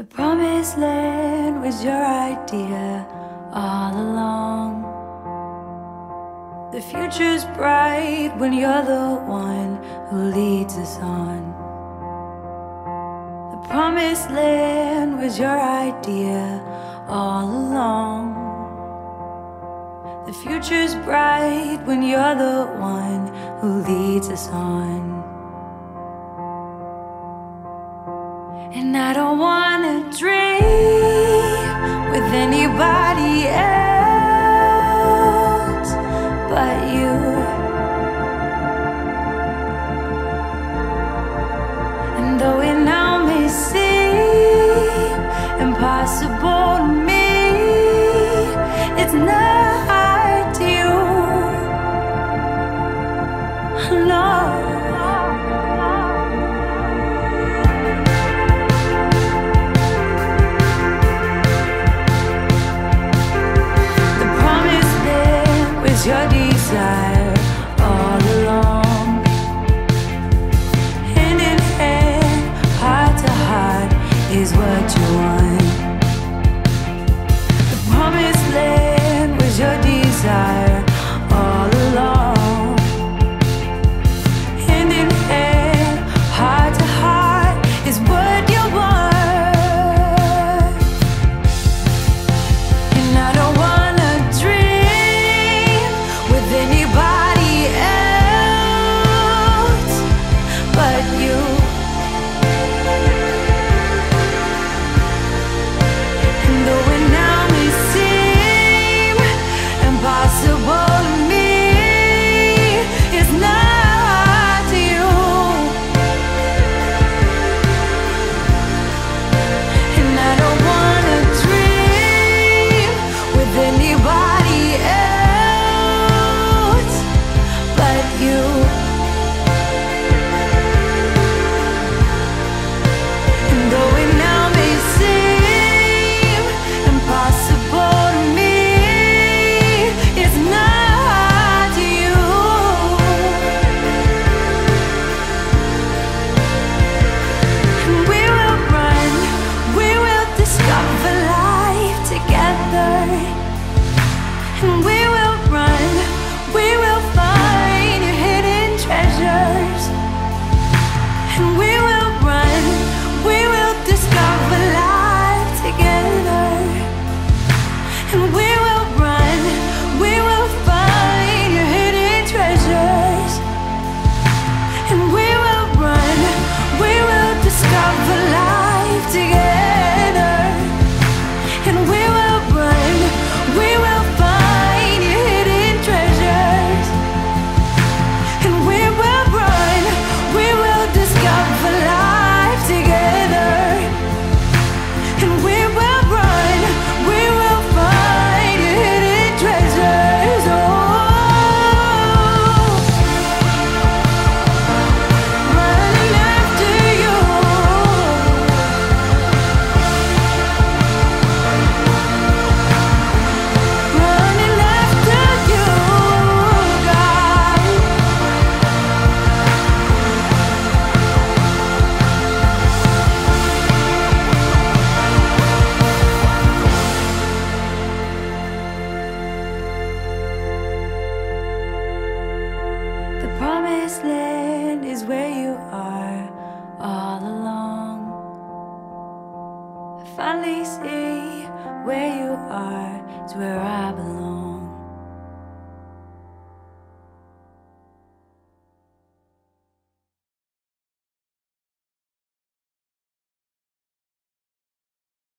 The promised land was your idea all along. The future's bright when you're the one who leads us on. The promised land was your idea all along. The future's bright when you're the one who leads us on. And I don't want dream with anybody else. The promised land is where you are all along. I finally see where you are It's where I belong.